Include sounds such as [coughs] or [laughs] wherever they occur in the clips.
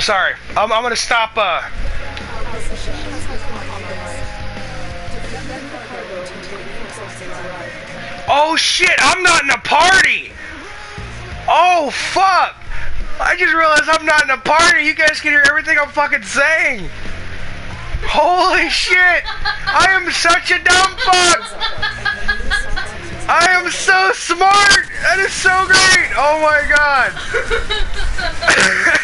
Sorry. I'm, I'm gonna stop, uh... Oh shit, I'm not in a party! Oh fuck! I just realized I'm not in a party. You guys can hear everything I'm fucking saying. Holy shit! I am such a dumb fuck! I am so smart! That is so great! Oh my god! [laughs]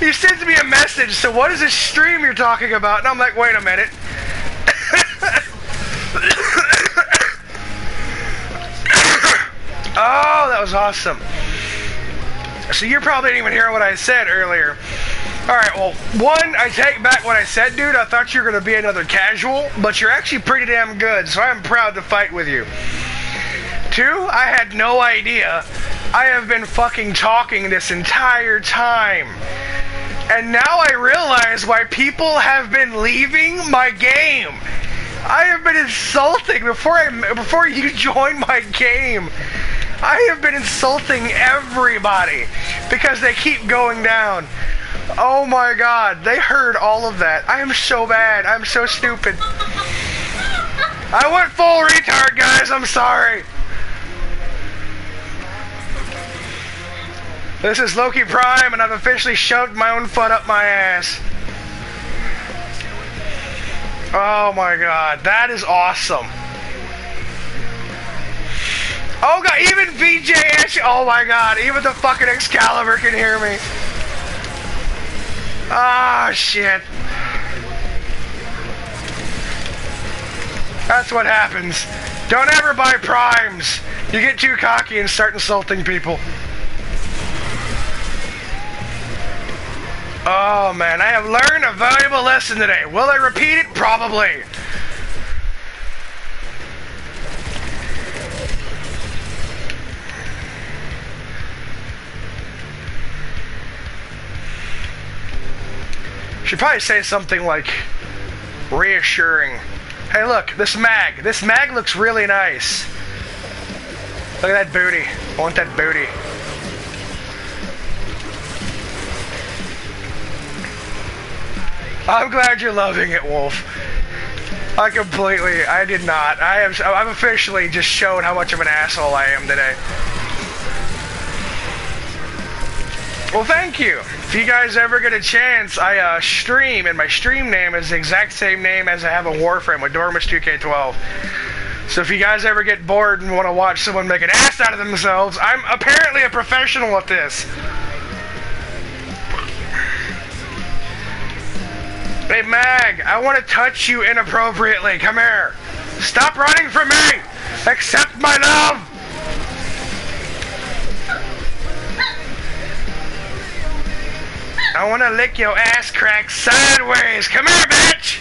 he sends me a message, so what is this stream you're talking about? And I'm like, wait a minute. [coughs] oh, that was awesome. So you probably didn't even hear what I said earlier. Alright, well, one, I take back what I said, dude. I thought you were going to be another casual, but you're actually pretty damn good, so I'm proud to fight with you. Two, I had no idea. I have been fucking talking this entire time. And now I realize why people have been leaving my game. I have been insulting before I before you [laughs] joined my game. I have been insulting everybody because they keep going down. Oh my god, they heard all of that. I am so bad. I'm so stupid. I went full retard, guys. I'm sorry. This is Loki Prime, and I've officially shoved my own foot up my ass. Oh my god, that is awesome. Oh god, even VJ. Oh my god, even the fucking Excalibur can hear me. Ah, oh, shit. That's what happens. Don't ever buy primes. You get too cocky and start insulting people. Oh man, I have learned a valuable lesson today. Will I repeat it? Probably. Should probably say something like reassuring. Hey, look, this mag. This mag looks really nice. Look at that booty. I want that booty. I'm glad you're loving it, Wolf. I completely, I did not. I have, I've officially just shown how much of an asshole I am today. Well, thank you. If you guys ever get a chance, I uh, stream, and my stream name is the exact same name as I have a Warframe with Adormus 2K12. So if you guys ever get bored and want to watch someone make an ass out of themselves, I'm apparently a professional at this. Hey, Mag, I want to touch you inappropriately. Come here. Stop running from me. Accept my love. I want to lick your ass crack sideways. Come here, bitch!